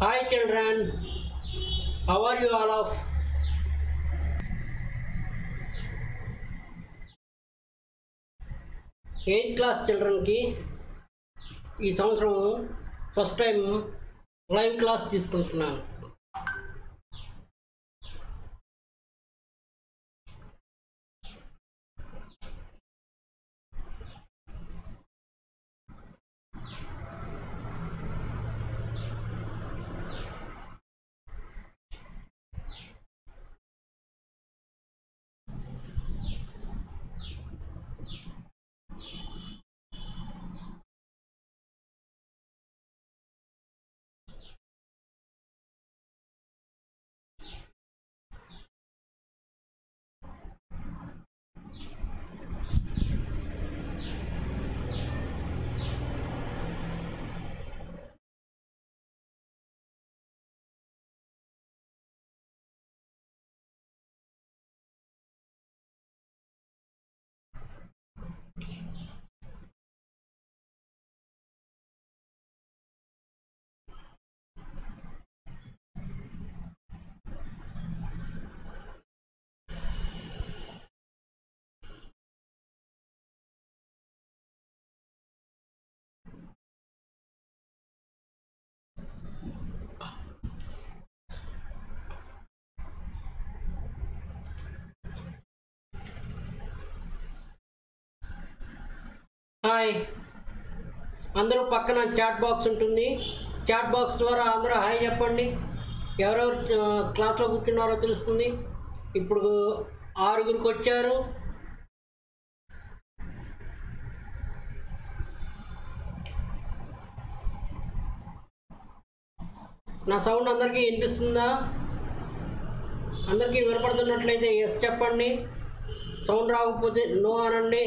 Hi children, how are you all of? Eighth class చిల్డ్రన్కి ఈ సంవత్సరం first time live class తీసుకుంటున్నాను hi. అందరూ పక్కన చాట్ బాక్స్ ఉంటుంది. చాట్ బాక్స్ ద్వారా అందరూ హాయ్ చెప్పండి. ఎవరెవరు క్లాస్లో కూర్చున్నారో తెలుస్తుంది. ఇప్పుడు ఆరుగురికి వచ్చారు. నా సౌండ్ అందరికీ వినిపిస్తుందా? అందరికీ వినపడుతున్నట్లయితే ఎస్ చెప్పండి. సౌండ్ రాకపోతే నో అనండి.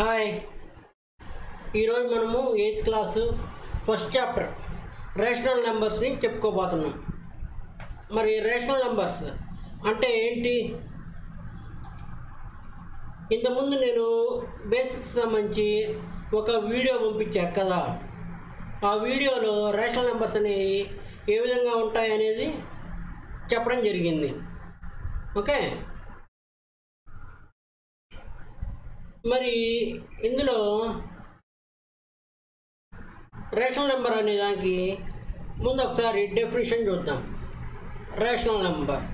హాయ్. ఈరోజు మనము eighth class first chapter. Rational నెంబర్స్ని చెప్పుకోబోతున్నాం. మరి రేషనల్ నెంబర్స్ అంటే ఏంటి? ఇంతకుముందు నేను బేసిక్స్ సంబంధించి ఒక వీడియో పంపించాను కదా. ఆ వీడియోలో రేషనల్ నెంబర్స్ అనేవి ఏ విధంగా ఉంటాయి అనేది చెప్పడం జరిగింది. ఓకే? మరి ఇందులో రేషనల్ నెంబర్ అనే దానికి ముందు ఒకసారి డెఫినేషన్ చూద్దాం. రేషనల్ నెంబర్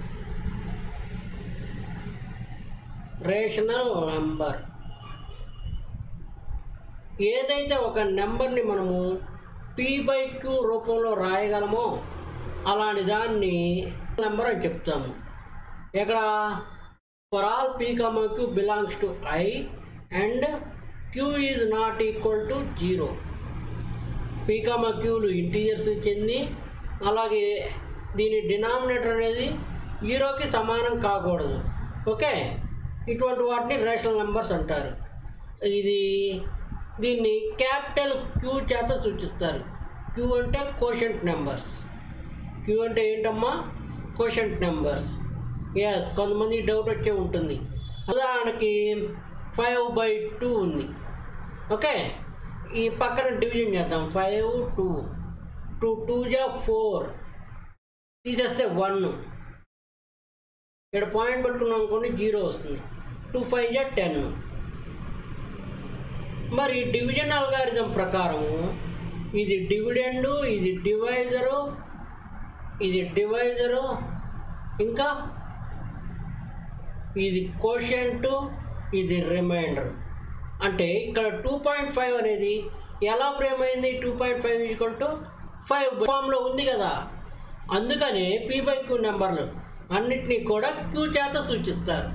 రేషనల్ నెంబర్ ఏదైతే ఒక నెంబర్ని మనము పీ బై క్యూ రూపంలో రాయగలమో అలాంటి దాన్ని నెంబర్ అని చెప్తాము. ఇక్కడ for all P comma Q belongs to I and Q is not equal to zero P క్యూలు integers చెంది అలాగే దీని డినామినేటర్ అనేది జీరోకి సమానం కాకూడదు. ఓకే ఇటువంటి వాటిని రేషనల్ నెంబర్స్ అంటారు. ఇది దీన్ని క్యాపిటల్ క్యూ చేత సూచిస్తారు. క్యూ అంటే కోషంట్ నెంబర్స్ క్యూ అంటే ఏంటమ్మా? కోషంట్ నెంబర్స్ ఎస్ కొంతమంది డౌట్ వచ్చే ఉంటుంది. ఉదాహరణకి ఫైవ్ బై టూ ఉంది. ఓకే? ఈ పక్కన డివిజన్ చేద్దాం. Five two. టూ టూ జా ఫోర్. తీసేస్తే వన్. ఇక్కడ పాయింట్ పెట్టుకున్నాం అనుకోండి జీరో వస్తుంది. టూ ఫైవ్ జా టెన్. మరి డివిజన్ అల్గారిథం ప్రకారము ఇది డివిడెండు ఇది డివైజరు ఇది డివైజరు ఇంకా ఇది కోషంటు ఇది రిమైండర్ అంటే ఇక్కడ టూ పాయింట్ ఫైవ్ అనేది ఎలా ఫ్రేమ్ అయింది? Two point five equal to five ఫామ్లో ఉంది కదా. అందుకని పీ బై క్యూ నెంబర్లు అన్నిటినీ కూడా క్యూ చేత సూచిస్తారు.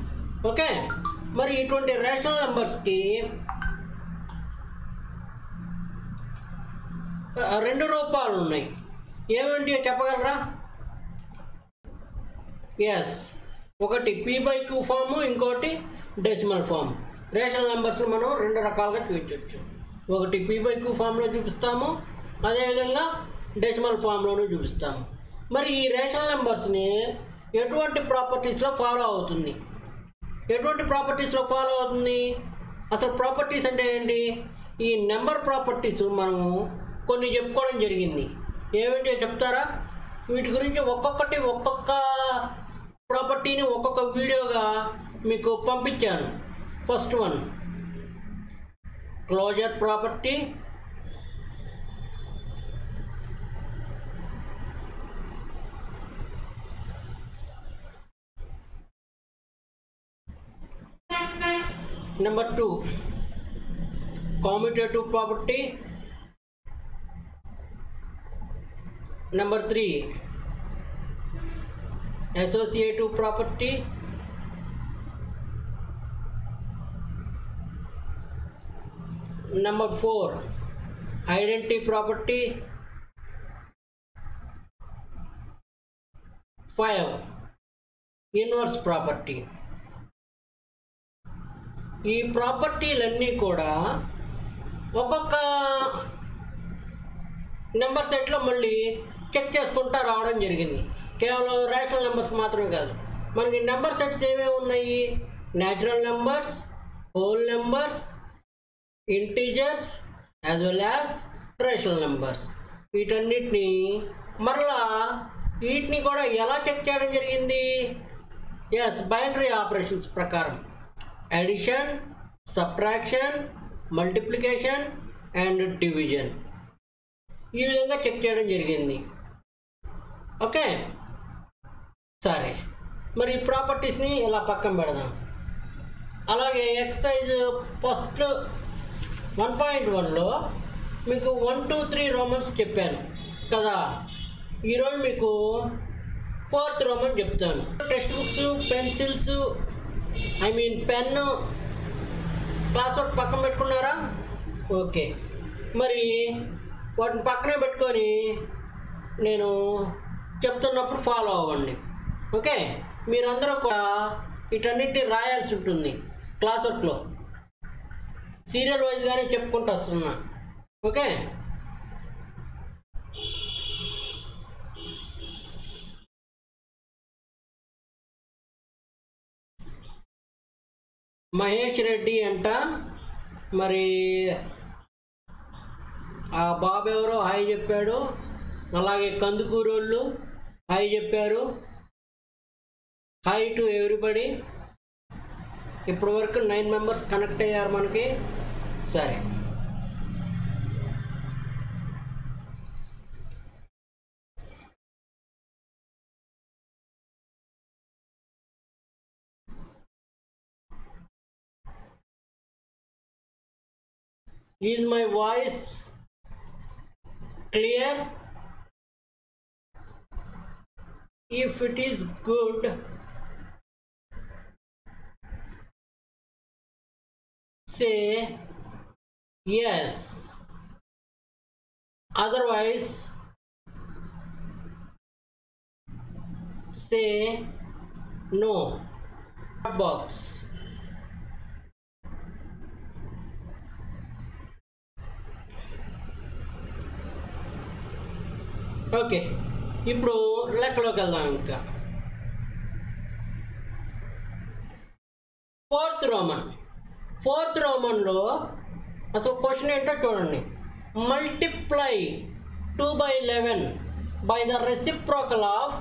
ఓకే? మరి ఇటువంటి రేషనల్ నెంబర్స్కి రెండు రూపాలు ఉన్నాయి. ఏమిటి చెప్పగలరా? ఎస్ ఒకటి పీ బై క్యూ ఫాము ఇంకోటి డెసిమల్ ఫామ్ రేషనల్ నెంబర్స్ని మనం రెండు రకాలుగా చూపించవచ్చు. ఒకటి పీబైక్యూ ఫామ్లో చూపిస్తాము అదేవిధంగా డెసిమల్ ఫామ్లోనూ చూపిస్తాము. మరి ఈ రేషనల్ నెంబర్స్ని ఎటువంటి ప్రాపర్టీస్లో ఫాలో అవుతుంది? ఎటువంటి ప్రాపర్టీస్లో ఫాలో అవుతుంది? అసలు ప్రాపర్టీస్ అంటే ఏంటి? ఈ నెంబర్ ప్రాపర్టీస్ మనము కొన్ని చెప్పుకోవడం జరిగింది. ఏమిటి చెప్తారా? వీటి గురించి ఒక్కొక్కటి ఒక్కొక్క ప్రాపర్టీని ఒక్కొక్క వీడియోగా మీకు పంపించాను first one closure property number two commutative property number 3 associative property Number 4 identity property. 5 inverse property. ఈ ప్రాపర్టీలన్నీ కూడా ఒక్కొక్క నెంబర్ సెట్లో మళ్ళీ చెక్ చేసుకుంటా రావడం జరిగింది. కేవలం రేషనల్ నెంబర్స్ మాత్రమే కాదు. మనకి నెంబర్ సెట్స్ ఏమేమి ఉన్నాయి? Natural numbers whole numbers integers as well as rational numbers వీటన్నిటిని మరలా వీటిని కూడా ఎలా చెక్ చేయడం జరిగింది? ఎస్ బైనరీ ఆపరేషన్స్ ప్రకారం. Addition subtraction multiplication and division ఈ విధంగా చెక్ చేయడం జరిగింది. ఓకే సరే. మరి ఈ ప్రాపర్టీస్ని ఇలా పక్కన పెడదాం. అలాగే ఎక్సైజ్ ఫస్ట్ వన్ పాయింట్ వన్లో మీకు వన్ టూ త్రీ రోమన్స్ చెప్పాను. కదా? ఈరోజు మీకు ఫోర్త్ రోమన్ చెప్తాను. Text books pencils I mean pen class work పక్కన పెట్టుకున్నారా? ఓకే మరి వాటిని పక్కనే పెట్టుకొని నేను చెప్తున్నప్పుడు ఫాలో అవ్వండి. ఓకే మీరందరూ కూడా వీటన్నిటిని రాయాల్సి ఉంటుంది క్లాస్ వర్క్లో. సీరియల్ వైజ్గానే చెప్పుకుంటూ వస్తున్నా ఓకే? మహేష్ రెడ్డి అంట మరి ఆ బాబు ఎవరో హాయ్ చెప్పాడు అలాగే కందుకూరు వాళ్ళు హాయ్ చెప్పారు. Hi to everybody. ఇప్పటి వరకు నైన్ మెంబర్స్ కనెక్ట్ అయ్యారు మనకి. సరే Is my voice clear? If it is good, say yes. Otherwise, say no. Box. Okay ఇప్పుడు లెక్కలోకి వెళ్దాం ఇంకా ఫోర్త్ రోమన్ ఫోర్త్ రోమన్లో అసలు క్వశ్చన్ ఏంటో చూడండి. Multiply two by eleven by the reciprocal of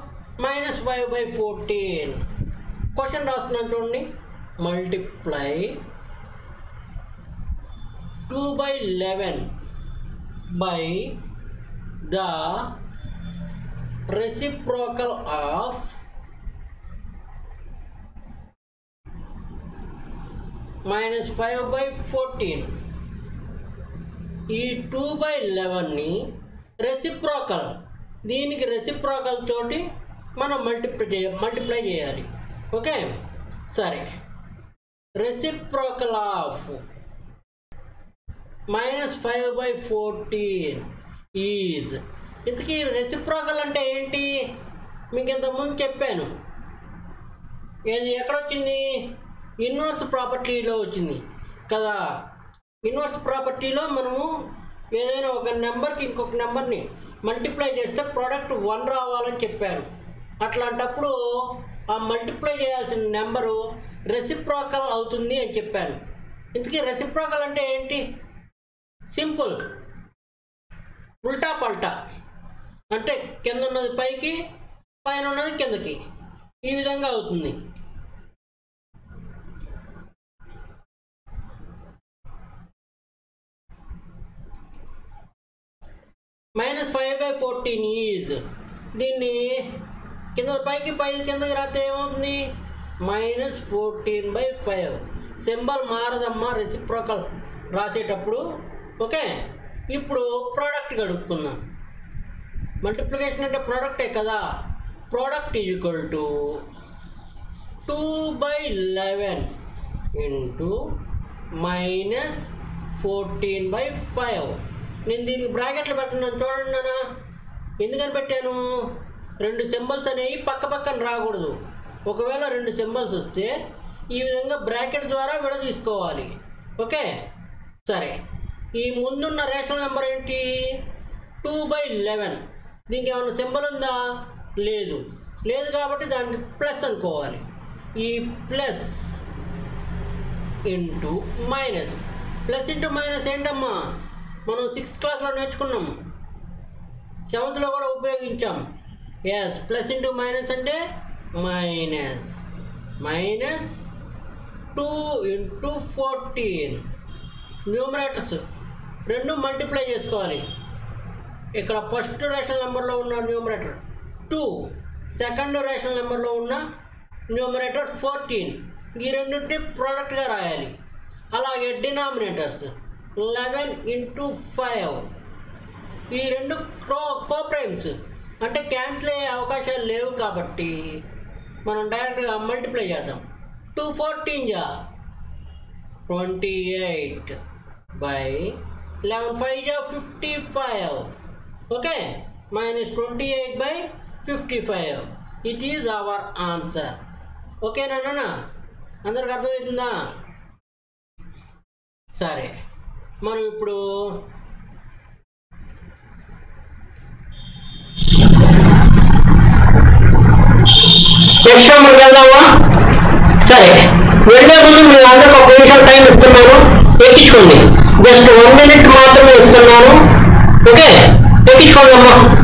minus five by fourteen question రాస్తున్నాను చూడండి. Multiply two by eleven by the reciprocal of minus five by fourteen ఈ టూ బై లెవెన్ని reciprocal దీనికి reciprocal తోటి మనం మల్టిప్లై చేయ మల్టిప్లై చేయాలి. Okay? సరే. Reciprocal of minus five by fourteen is ఇంతకీ రెసిప్రోకల్ అంటే ఏంటి? మీకు ఇంతకుముందు చెప్పాను. ఏది ఎక్కడొచ్చింది ఇన్వర్స్ ప్రాపర్టీలో వచ్చింది. కదా? ఇన్వర్స్ ప్రాపర్టీలో మనము ఏదైనా ఒక నెంబర్కి ఇంకొక నెంబర్ని మల్టిప్లై చేస్తే ప్రోడక్ట్ వన్ రావాలని చెప్పాను. అట్లాంటప్పుడు ఆ మల్టిప్లై చేయాల్సిన నెంబరు రెసిప్రోకల్ అవుతుంది అని చెప్పాను. ఇంతకీ రెసిప్రోకల్ అంటే ఏంటి? సింపుల్. ఉల్టా పల్టా అంటే కింద ఉన్నది పైకి పైన ఉన్నది కిందకి. ఈ విధంగా అవుతుంది. Minus five by fourteen is దీన్ని కింద పైకి పై కిందకి రాస్తే ఏమవుతుంది? Minus fourteen by five symbol మారదమ్మా reciprocal రాసేటప్పుడు ఓకే ఇప్పుడు ప్రోడక్ట్ కడుక్కుందాం. మల్టిప్లికేషన్ అంటే ప్రోడక్టే కదా? Product is equal to two by eleven into minus fourteen by five నేను దీనికి బ్రాకెట్లు పెడుతున్నాను చూడండి నాన్న. ఎందుకని పెట్టాను? రెండు సింబల్స్ అనేవి పక్క పక్కన రాకూడదు. ఒకవేళ రెండు సింబల్స్ వస్తే ఈ విధంగా బ్రాకెట్ ద్వారా విడదీసుకోవాలి. ఓకే? సరే. ఈ ముందున్న రేషనల్ నెంబర్ ఏంటి? Two by eleven. దీనికి ఏమైనా సింబల్ ఉందా? లేదు. లేదు కాబట్టి దానికి ప్లస్ అనుకోవాలి. ఈ plus into minus. Plus into minus ఏంటమ్మా? మనం సిక్స్త్ క్లాస్లో నేర్చుకున్నాం. సెవెంత్లో కూడా ఉపయోగించాం. ఎస్ ప్లస్ ఇంటూ మైనస్ అంటే minus minus two into fourteen numerators రెండు మల్టిప్లై చేసుకోవాలి. ఇక్కడ ఫస్ట్ రేషనల్ నెంబర్లో ఉన్న న్యూమరేటర్ టూ సెకండ్ రేషనల్ నెంబర్లో ఉన్న న్యూమరేటర్ ఫోర్టీన్ ఈ రెండింటిని ప్రోడక్ట్గా రాయాలి. అలాగే డినామినేటర్స్ లెవెన్ ఇంటూ ఫైవ్. ఈ రెండు క్రో కోప్రైమ్స్. అంటే క్యాన్సిల్ అయ్యే అవకాశాలు లేవు కాబట్టి మనం డైరెక్ట్గా మల్టిప్లై చేద్దాం. టూ ఫోర్టీన్ జా. Twenty eight by eleven five జా fifty five. Okay? Minus twenty eight by fifty five. It is our answer. ఓకేనా అందరికి అర్థమవుతుందా? సరే. మనం ఇప్పుడు నెక్స్ట్ నెంబర్ వెళ్దామా? సరే వెళ్ళే ముందు మీ అందరికి ఒక నిమిషం టైం ఇస్తున్నాను. ఎక్కించుకోండి. జస్ట్ వన్ మినిట్ మాత్రమే ఇస్తున్నాను. ఓకే? ఎక్కించుకోండి అమ్మా.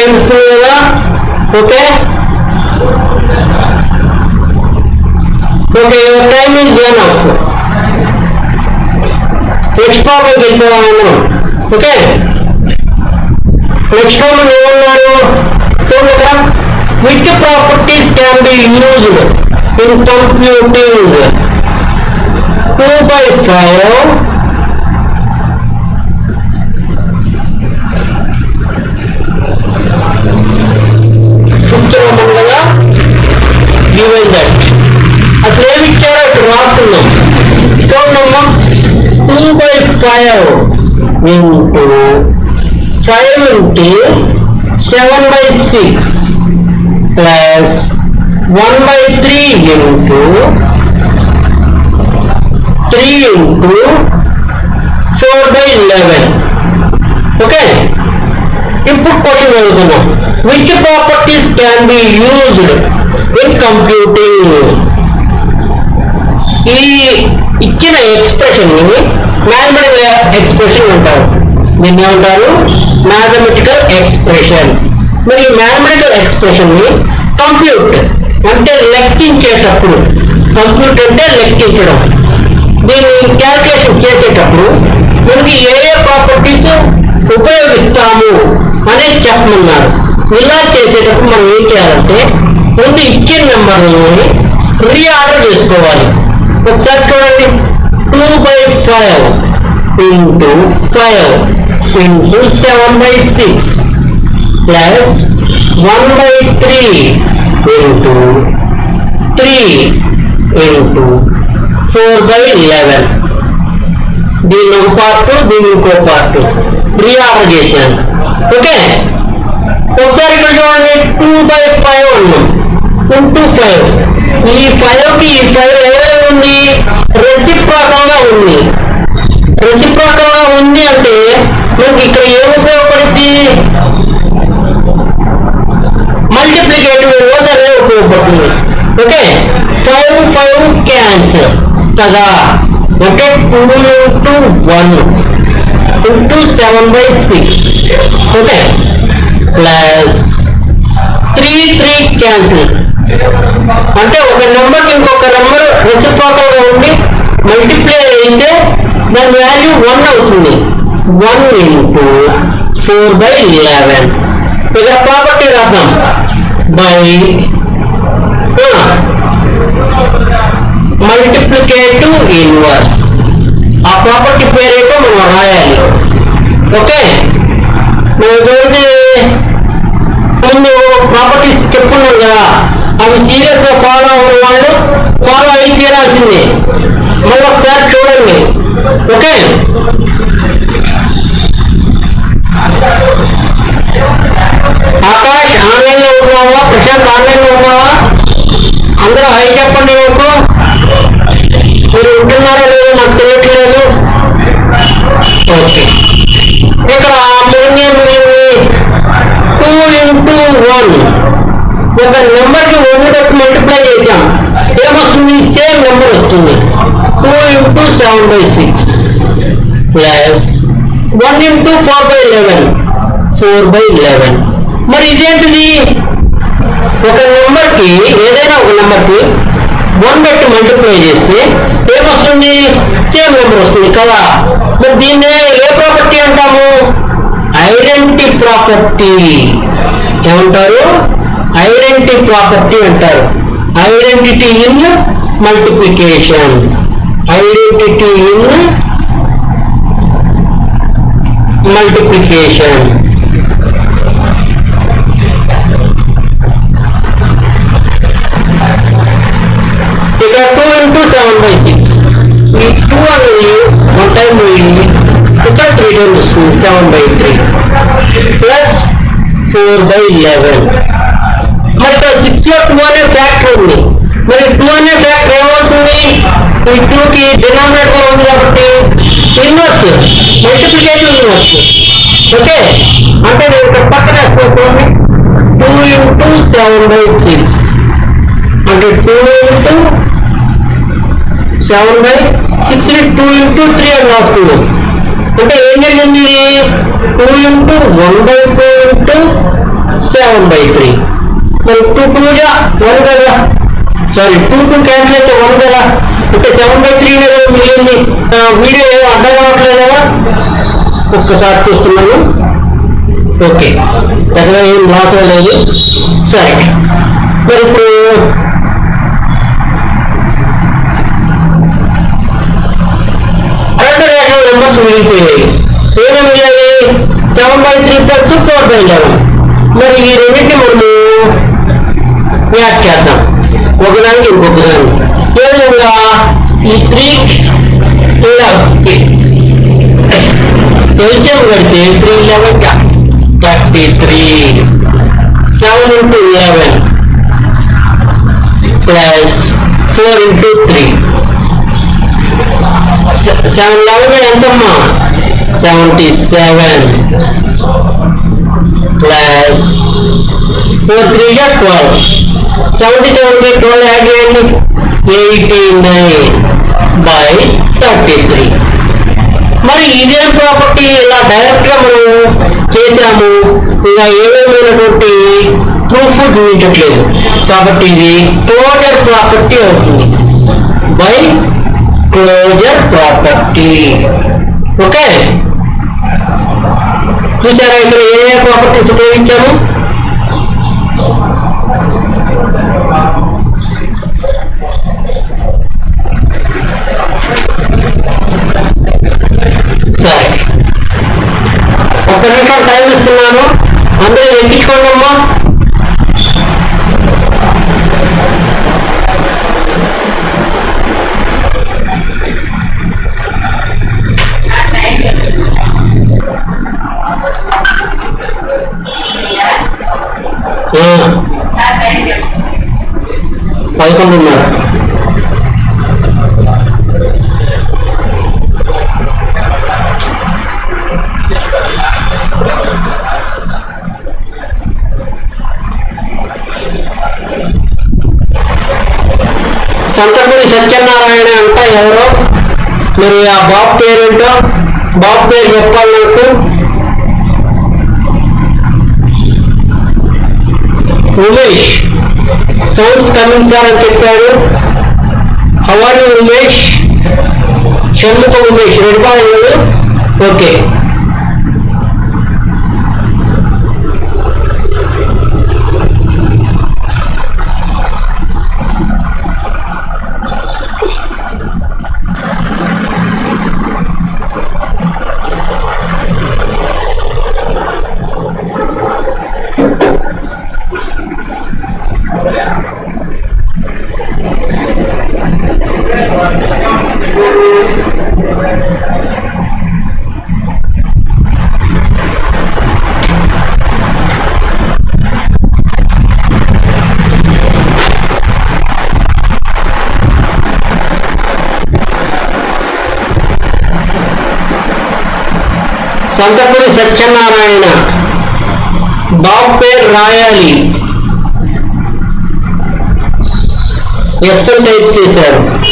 మీకు క్లియర్గా తెలుస్తుంది కదా okay okay your time is gone off next problem వెళ్ళిపోదాం మనం ఓకే నెక్స్ట్ ప్రాబ్లం ఏమన్నారు చూడండి ఇక్కడ which properties can be used in computing two by five చూడమ్మా two by five into five into seven by six plus one by three into three into four by eleven okay ఇప్పుడు question చదువుతున్నాం which properties can be used in computing ఈ ఇచ్చిన ఎక్స్ప్రెషన్ని mathematical expression అంటారు. దీన్ని ఏమంటారు? Mathematical expression మరి mathematical ఎక్స్ప్రెషన్ని కంప్యూట్ అంటే లెక్కించేటప్పుడు కంప్యూట్ అంటే లెక్కించడం. దీన్ని క్యాల్కులేషన్ చేసేటప్పుడు మనకి ఏ ఏ ప్రాపర్టీస్ ఉపయోగిస్తాము అనేది చెప్పమన్నారు. ఇలా చేసేటప్పుడు మనం ఏం చేయాలంటే ముందు ఇచ్చిన నెంబర్ని రీఆర్డర్ చేసుకోవాలి. ఒకసారి చూడండి two by five into five into seven by six plus one by three into three into four by eleven దీని ఒక పార్ట్ దీని ఇంకో పార్ట్ రీఆర్డర్ చేశాను ఓకే ఒకసారి ఇక్కడ చూడండి టూ బై ఫైవ్ అన్నాం ఇంటూ ఫైవ్ ఈ ఫైవ్కి ఈ ఫైవ్ ఏదైనా ఉంది? రెసిప్రాకంగా ఉంది. రెసిప్రాకంగా ఉంది అంటే మనకి ఇక్కడ ఏం ఉపయోగపడుద్ది? మల్టిప్లికేటివ్ రోజు అనేది ఉపయోగపడుతుంది. ఓకే? Five five cancel. కదా okay? Two into one. Into seven by six. Okay? Plus three three cancel అంటే ఒక నెంబర్ ఇంకొక నెంబర్ రెసిప్రోకల్ ఉండి మల్టిప్లై అయితే దాని వాల్యూ వన్ అవుతుంది. One into four by eleven ఇక్కడ ప్రాపర్టీ రాద్దాం. బై మల్టిప్లికేటివ్ ఇన్వర్స్ ఆ ప్రాపర్టీ పేరేటో మనం రాయాలి. ఓకే? మనం చూడండి. ముందు ప్రాపర్టీస్ చెప్పున్నాం కదా. అవి సీరియస్గా ఫాలో అవ్వని వాళ్ళు ఫాలో అయి తీరాల్సిందే. మళ్ళీ ఒకసారి చూడండి. ఓకే? ఆకాష్ ఆన్లైన్లో ఉన్నావా? ప్రశాంత్ ఆన్లైన్లో ఉన్నావా? అందరూ హై చెప్పండి నాకు. మీరు ఉంటున్నారో లేదో నాకు తెలియట్లేదు. ఓకే. ఇక్కడ మూడు టూ ఇంటూ వన్ ఒక నెంబర్కి వన్ పెట్టి మల్టిప్లై చేసాం ఏమొస్తుంది సేమ్ నెంబర్ వస్తుంది. Two into seven by six plus one into four by eleven four by eleven మరి ఇదేంటిది? ఒక నెంబర్కి ఏదైనా ఒక నెంబర్కి వన్ పెట్టి మల్టిప్లై చేస్తే ఏమొస్తుంది? సేమ్ నెంబర్ వస్తుంది కదా. మరి దీన్నే ఏ ప్రాపర్టీ అంటాము? ఐడెంటిటీ ప్రాపర్టీ ఏమంటారు? ఐడెంటిటీ ప్రాపర్టీ అంటారు. Identity in multiplication identity in multiplication ఇక్కడ two into seven by six ఈ టూ అనేది వన్ టైం పోయింది. ఇక్కడ త్రీ టైమ్స్ వస్తుంది seven by three plus four by eleven మరి ఇక్కడ సిక్స్ లో టూ అనే ఫ్యాక్టర్ ఉంది. మరి టూ అనే ఫ్యాక్టర్ ఏమవుతుంది? ఈ టూ కి డినామినేటర్ ఉంది కాబట్టి ఇన్వర్స్ మల్టిప్లికేషన్ ఇన్వర్స్ ఓకే? అంటే నేను ఇక్కడ పక్కన వేసుకోండి two into seven by six అంటే two into seven by six two into three అని రాసుకున్నాం అంటే ఏం జరిగింది? Two into one by two into seven by three మరి టూ వన్ కదా సారీ టూ క్యాన్సిల్ అయితే వన్ కదా అంటే సెవెన్ బై త్రీ కదా మిగిలింది వీడియో ఏం అర్థం కావట్లేదు? కదా ఒక్కసారి చూస్తున్నాను. ఓకే. ఎక్కడ ఏం లాస్ లేదు. సరే. మరి ఇప్పుడు రెండు రేఖల నెంబర్స్ మిగిలిపోయాయి. ఏమేమి మిగిలాయి? Seven by three plus four by eleven మరి ఈ రెండింటిని మనము యాడ్ చేద్దాం ఒకదానికి ఇంకొకదాన్ని ఏ విధంగా ఈ త్రీ ఎల్సిఎం కడితే three eleven thirty three seven into eleven plus four into three seven eleven ఎంతమ్మా సెవెంటీ సెవెన్ ప్లస్ ఫోర్ త్రీగా ట్వెల్వ్ సెవెంటీ సెవెన్కి ట్వెల్వ్ యాడ్ చేయండి eighty nine by thirty three మరి ఇదే ప్రాపర్టీ ఇలా డైరెక్ట్గా మనం చేసాము ఇంకా ఏమేమైనటువంటి ప్రూఫ్ చూపించట్లేదు కాబట్టి ఇది క్లోజర్ ప్రాపర్టీ అవుతుంది బై క్లోజర్ ప్రాపర్టీ ఓకే చూసారా ఇక్కడ ఏ ఏ ప్రాపర్టీస్ ఉపయోగించాము సరే ఒక్క నిమిషం టైం ఇస్తున్నాను అందరూ ఎక్కించుకోండి అమ్మా పదకొండున్నర సంతకుడి సత్యనారాయణ అంట ఎవరో మరి ఆ బాబు పేరేంటో బాబు పేరు చెప్పాలి నాకు ఉమేష్ సౌండ్స్ కమింగ్ సార్ అని చెప్పాడు. హవారి ఉమేష్ షణ్ముఖ ఉమేష్ రెడ్బాడు ఓకే. సంతకుడు సత్యనారాయణ. బాబు పేరు రాయాలి. ఎస్ఎల్ టైప్ చేశారు.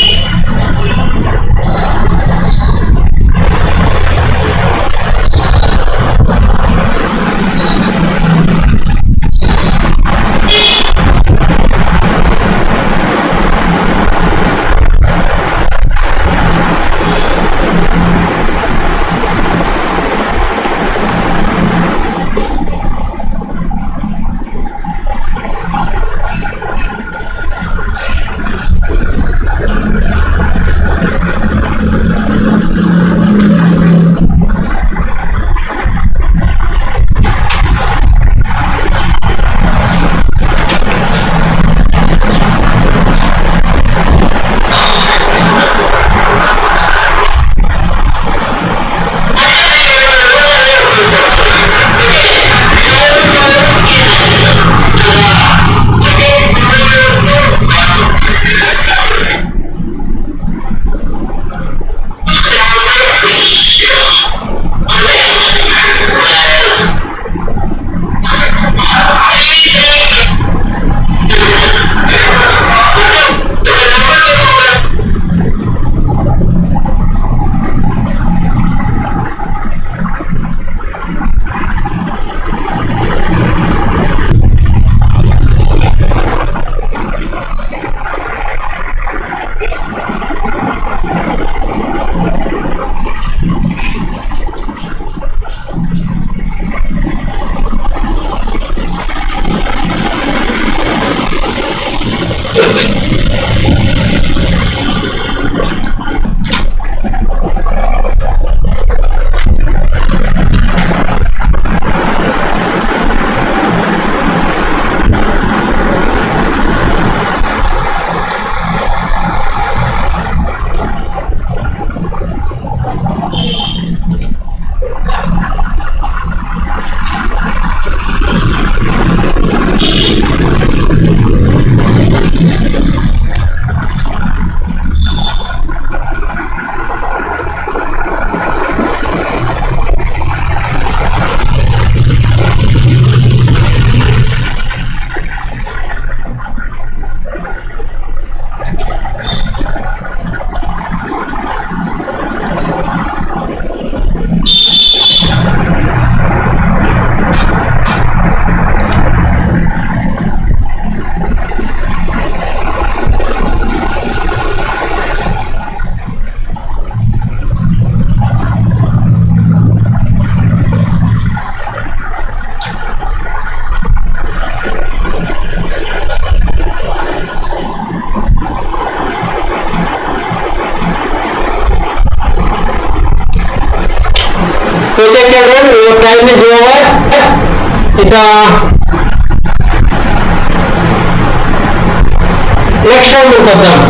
నెక్స్ట్ రౌండ్ వద్దాం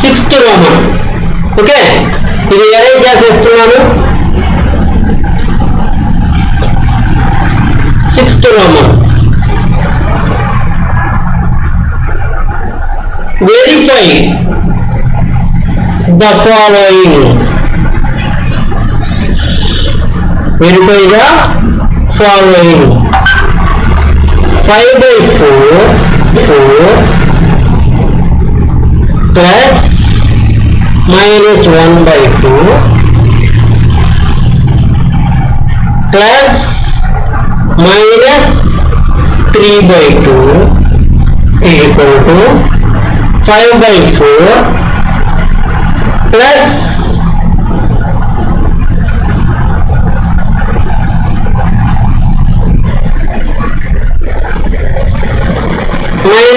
సిక్స్త్ రోమన్ ఓకే ఇది అరేంజ్ చేసేస్తున్నాను sixth roman verify the following verify the following five by 4 plus minus 1 by 2 plus minus 3 by 2 equal to 5 by 4 plus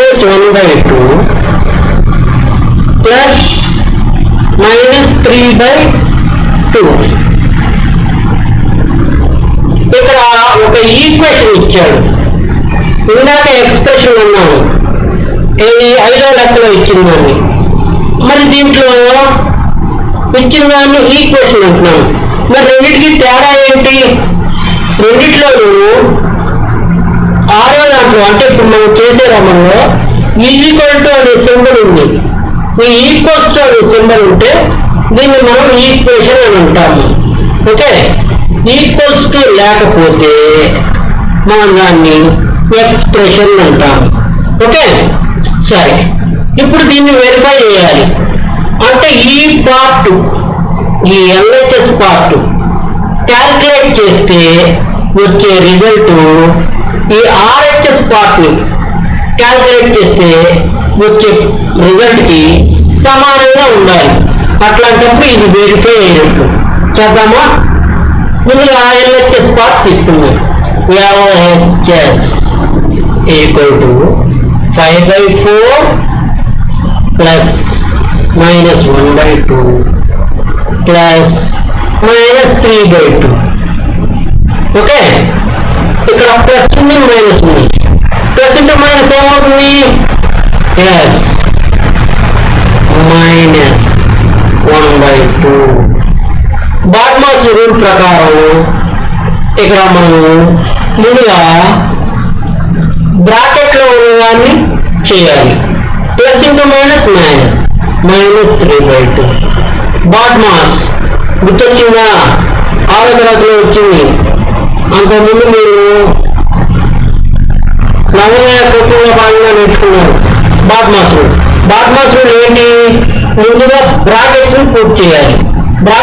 minus one by two plus minus three by two ఇక్కడ ఒక equation ఇచ్చాడు. ఇందాక expression అన్నాను. ఇది ఐదో లెక్కలో ఇచ్చిందాన్ని మరి దీంట్లో ఇచ్చిన దాన్ని ఈక్వేషన్ అంటున్నాను. మరి రెండింటికి తేడా ఏంటి? రెండిట్లోనూ ఆరో దాంట్లో అంటే ఇప్పుడు మనం చేసే రమంలో ఈక్వల్ టు అనే సింబల్ ఉంది. ఈ e ఈక్వల్స్ టు అనే సింబల్ ఉంటే దీన్ని మనం e ఈక్వేషన్ అని అంటాము. ఓకే? E ఈక్వల్స్ టు లేకపోతే మనం దాన్ని ఎక్స్ప్రెషన్ అంటాము. ఓకే? సరే. ఇప్పుడు దీన్ని వెరిఫై చేయాలి. అంటే ఈ పార్ట్ ఈ ఎల్హెచ్ఎస్ పార్ట్ క్యాల్కులేట్ చేస్తే వచ్చే రిజల్ట్ ఈ ఆర్హెచ్ఎస్ పార్ట్ని క్యాల్కులేట్ చేస్తే వచ్చే రిజల్ట్కి సమానంగా ఉండాలి. అట్లాంటప్పుడు ఇది వెరిఫై అయినట్టు. చేద్దామా ముందుగా ఎల్హెచ్ఎస్ పార్ట్ తీసుకుందాం. LHS equal to five by four plus minus one by two plus minus three by two okay ఇక్కడ ప్లస్ ఉంది మైనస్ ఉంది ప్లస్ మైనస్ ఏమవుతుంది? Yes minus one by two BODMAS rule ప్రకారం ఇక్కడ మనం ముందుగా బ్రాకెట్లో ఉన్నదాన్ని చేయాలి. Plus into minus minus minus three by two BODMAS గుర్తొచ్చిందా? ఆరో తరగతిలో వచ్చింది. అంతకుముందు మీరు నవోదయ కోచింగ్లో భాగంగా నేర్చుకున్నారు. బాట్మాస్ రూల్ ఏంటి? ముందుగా బ్రాకెట్స్ పూర్తి చేయాలి.